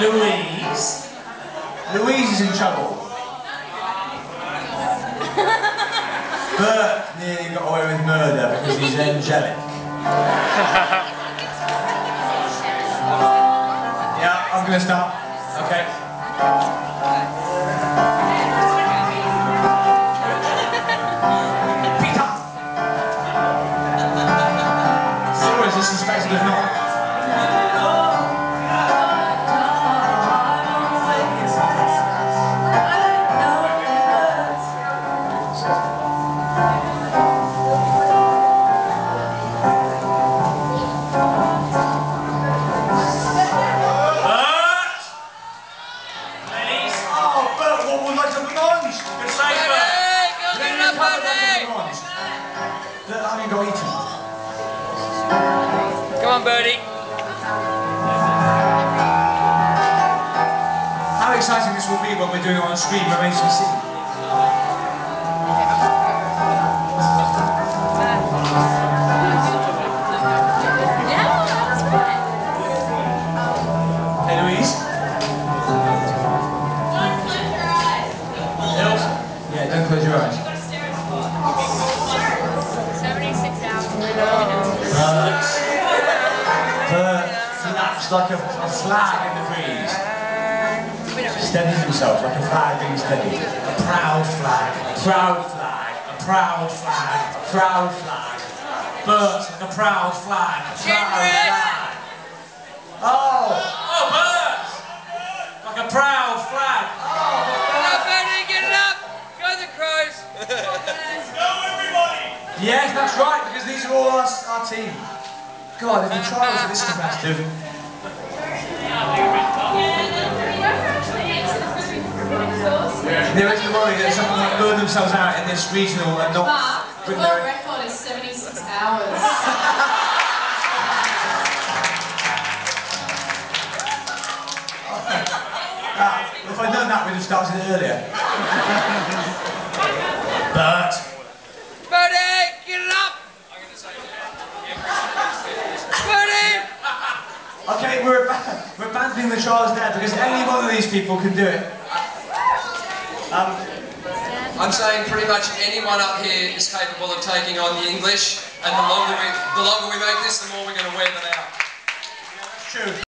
Louise. Louise is in trouble. Bert nearly got away with murder because he's angelic. yeah, I'm gonna start. Okay. Peter! Sorry, is this suspected of not? Come on, Birdie. How exciting this will be when we're doing it on screen remains to be seen. Hey, Louise. Hills? Yeah, don't close your eyes. 76 hours. Bert. Bert flaps like a, a flag in the breeze. Steadies himself like a flag being steadied. A proud flag, a proud flag, a proud flag, a proud flag. Bert like a proud flag, a proud flag. Oh! Bert! Like a proud flag. Oh, Get up, Birdie, get it up! Go the crows! Go everybody. Yes, that's right, because these are all our, our team. God, if the trials are this competitive. There is the worry that someone might burn themselves out in this regional and not But the world record is 76 hours. Started it earlier. Bert. Birdie, get it up! Birdie! Okay, we're, ab- we're abandoning the trials there because any one of these people can do it. Um, I'm saying pretty much anyone up here is capable of taking on the English, and the longer we, the longer we make this, the more we're going to wear them out. true.